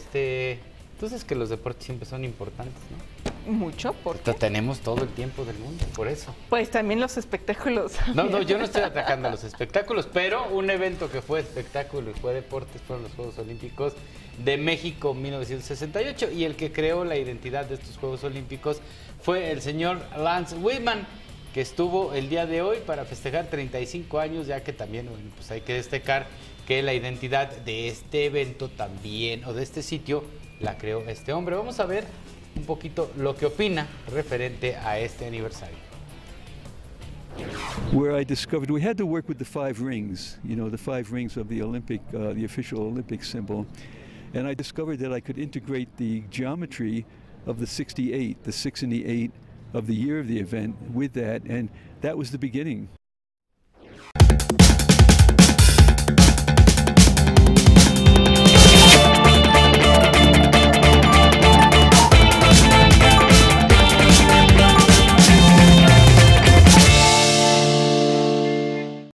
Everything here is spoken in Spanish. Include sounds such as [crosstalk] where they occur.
este, entonces que los deportes siempre son importantes, ¿no? Mucho, porque Tenemos todo el tiempo del mundo, por eso. pues también los espectáculos. No, no, yo no estoy [laughs] atacando a los espectáculos, pero un evento que fue espectáculo y fue deportes fueron los Juegos Olímpicos de México 1968 y el que creó la identidad de estos Juegos Olímpicos fue el señor Lance Whitman, que estuvo el día de hoy para festejar 35 años, ya que también pues hay que destacar que la identidad de este evento también, o de este sitio, la creó este hombre. Vamos a ver un poquito lo que opina referente a este aniversario. where I discovered we had to work with the five rings, you know, the five rings of the Olympic, uh, the official Olympic symbol. And I discovered that I could integrate the geometry of the 68, the six and the eight of the year of the event with that. And that was the beginning.